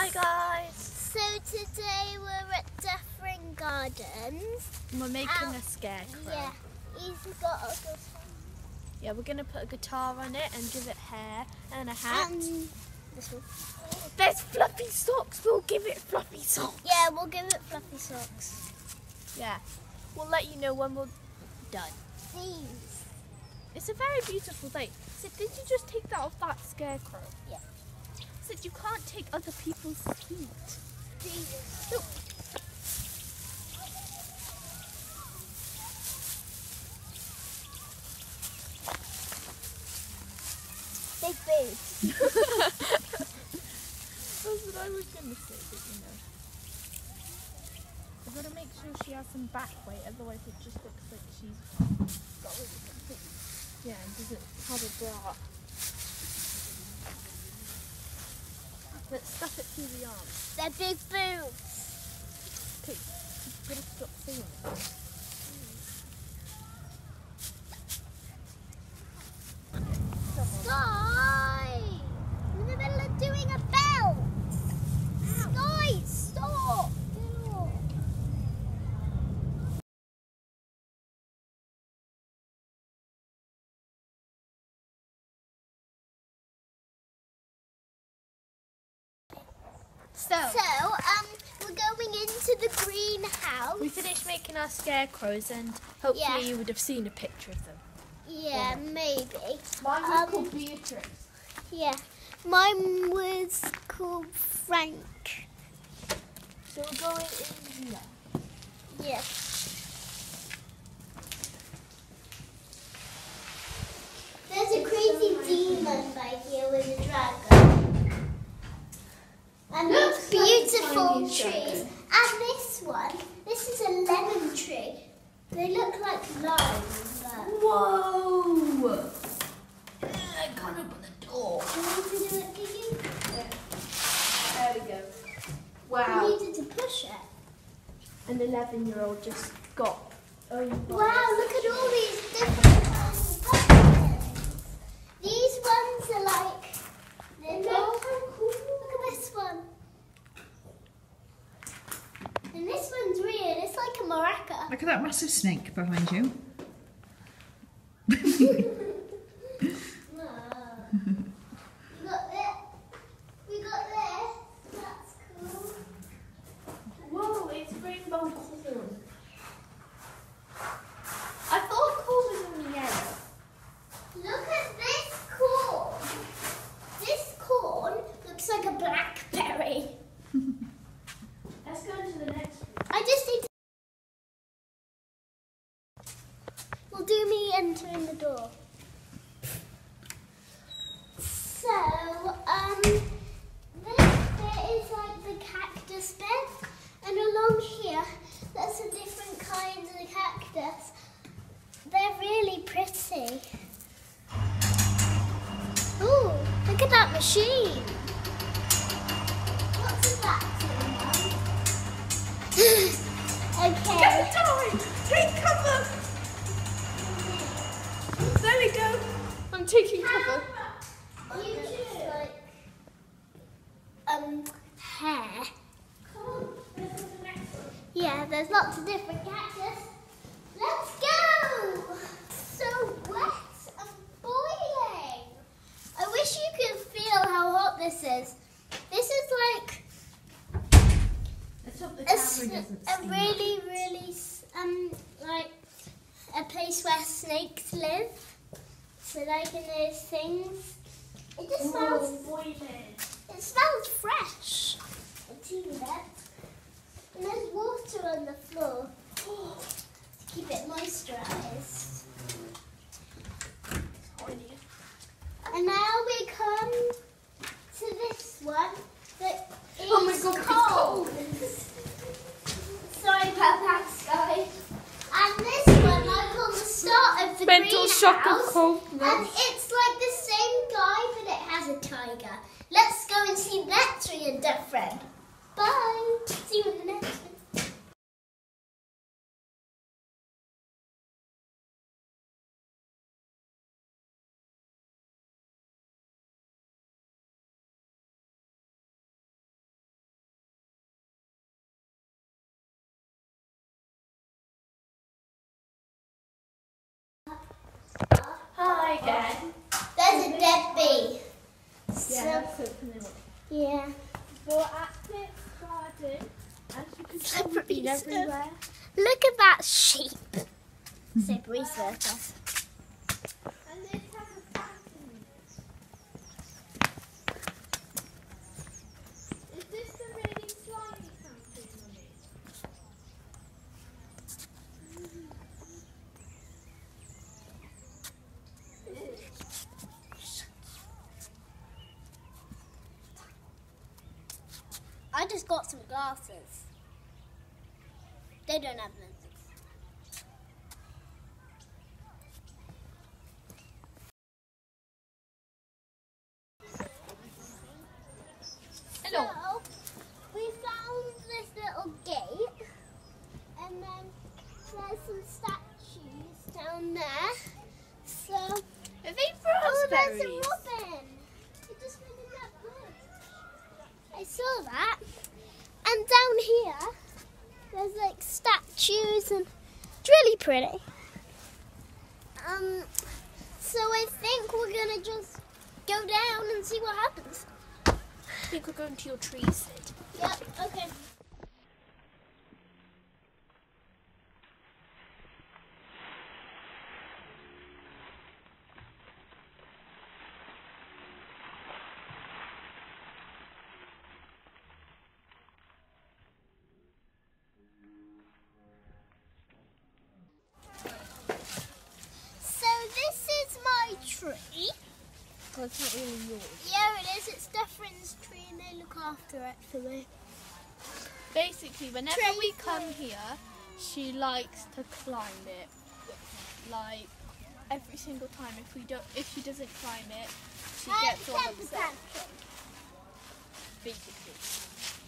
Hi guys! So today we're at Dyffryn Gardens. And We're making a scarecrow. Yeah, he's got a good Yeah, we're gonna put a guitar on it and give it hair and a hat. And this one. There's fluffy socks. We'll give it fluffy socks. Yeah, we'll give it fluffy socks. Yeah. We'll let you know when we're done. These. It's a very beautiful day. So did you just take that off that scarecrow? Yeah. Said you can't take other people's feet. These. Look. Big boobs. That's what I was gonna say, but you know. I've gotta make sure she has some back weight, otherwise it just looks like she's got really something. Yeah, and doesn't have a bra. Let's stuff it through the arms. They're big boobs. Okay, you've gotta stop saying it. Sky! I'm in the middle of doing a belt. Sky, stop! Ew. So, So, um, we're going into the greenhouse. we finished making our scarecrows and hopefully Yeah. you would have seen a picture of them. Yeah, maybe. Mine was Um, called Beatrice. Yeah. Mine was called Frank. So we're going in here. Yeah. There's a crazy demon by here with a dragon. And these beautiful trees. And this one, this is a lemon tree. They look like limes. Whoa! I can't open the door. you need do it, did? There we go. Wow. needed to push it. An 11 year old just got. Oh, Wow, look at all these different kinds of pumpkins. These ones are like, they look so cool. Look at this one. And this one's real, it's like a maraca. Look at that massive snake behind you. taking cover. You just like um hair. Yeah, there's lots of different cactus. Let's go! So wet and boiling. I wish you could feel how hot this is. This is like Let's the a, camera s- doesn't a really, really um like a place where snakes live. So like in those things. It just smells boiling. it smells fresh. A teeny bit. And there's water on the floor to keep it moisturised. And now we come to this one that is Oh my God, it's cold. Sorry about that, Sky. And this one I call the start of the Mental shock of greenhouse. coldness. And it's like the same guy, but it has a tiger. Let's go and see that tree and Dyffryn. Bye. See you in the next one. Hi again. There's a dead bee. Yeah, So, let's open them up. yeah. We're at garden. As you can see, we've been Breeze. everywhere. Look at that sheep. Breeze circus. And this has a fountain. Is this the really slimy fountain, Mummy? I just got some glasses. They don't have lenses. Hello. So, we found this little gate, and then there's some statues down there. So, Are they oh, there's a robin. It just went in that bush. I saw that. Here, there's like statues, and it's really pretty. Um, so I think we're gonna just go down and see what happens. I think we're going to your tree, Sid. Yep, okay. Well, it's not really yours. Yeah, it is. It's Dyffryn's tree, and they look after it for me. Basically, whenever we come here, she likes to climb it. Like every single time, if we don't, if she doesn't climb it, she gets all upset. Basically,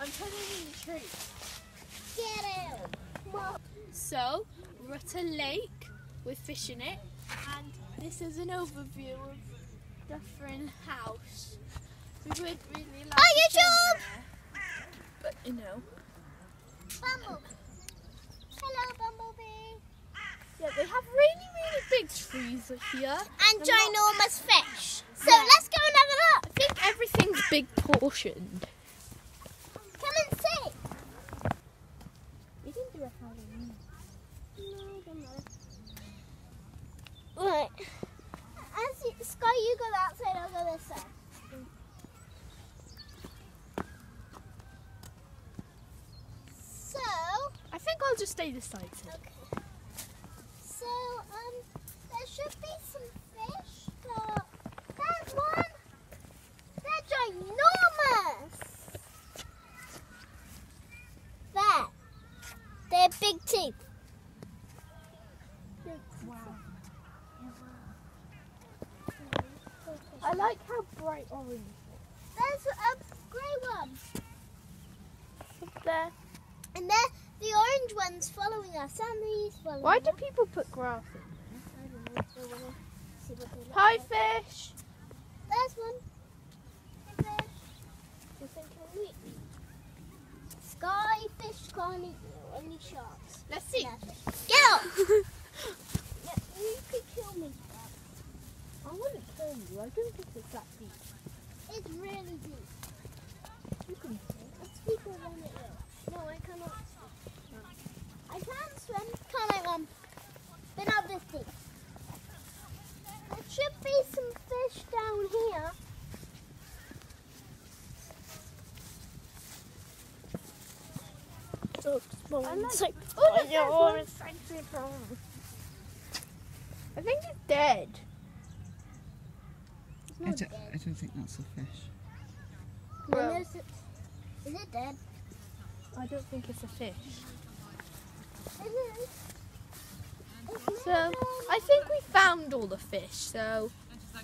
I'm putting in the tree. Get out. So we're at a lake with fish in it, and this is an overview of Dyffryn House. We would really like oh, to film there, but you know, Bumblebee. Hello, Bumblebee. yeah, they have really, really big trees here. And ginormous fish. So Yeah. let's go and have a look. I think everything's big portioned. Come and see. We can do a Halloween. No, don't matter. Right. As you, Sky, you go that side, I'll go this side. So, I think I'll just stay this side. Okay. So, um, there should be some fish. But there's one. They're ginormous. There. They're big teeth. I like how bright orange There's a grey one. is there. And there, the orange one's following us, and these following Why do people put grass in? I don't know. See what Hi, like. fish. There's one. Hey, fish. You think he'll eat me? Sky fish can't eat you, only sharks. Let's see. No, fish. Get up! yeah, you could kill me. I wouldn't kill you. I don't think it's that deep. It's really deep. You can It's deeper than it is. No, I cannot swim. I can swim, can't I, Mum? But not this deep. There should be some fish down here. so small. I like- Oh, oh, yeah, that one. it's like so. I think it's dead. It's I don't, dead. I don't think that's a fish. Well- Is it, is it dead? I don't think it's a fish. It is. So I think we found all the fish. So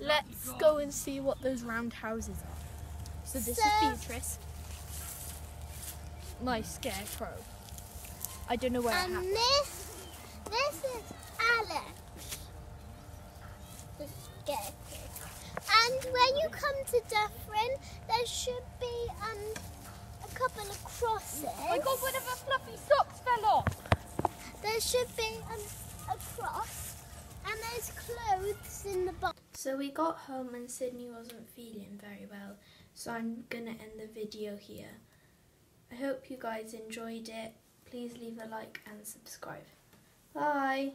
let's go and see what those round houses are. So this So- is Beatrice, my scarecrow. I don't know where it And happened. this, this is Alex. The scarecrow. And when you come to Dyffryn, there should be um, a couple of crosses. I got one of her fluffy socks fell off. There should be um, a cross And there's clothes in the box. So we got home and Sydney wasn't feeling very well, so I'm gonna end the video here. I hope you guys enjoyed it. Please leave a like and subscribe. Bye!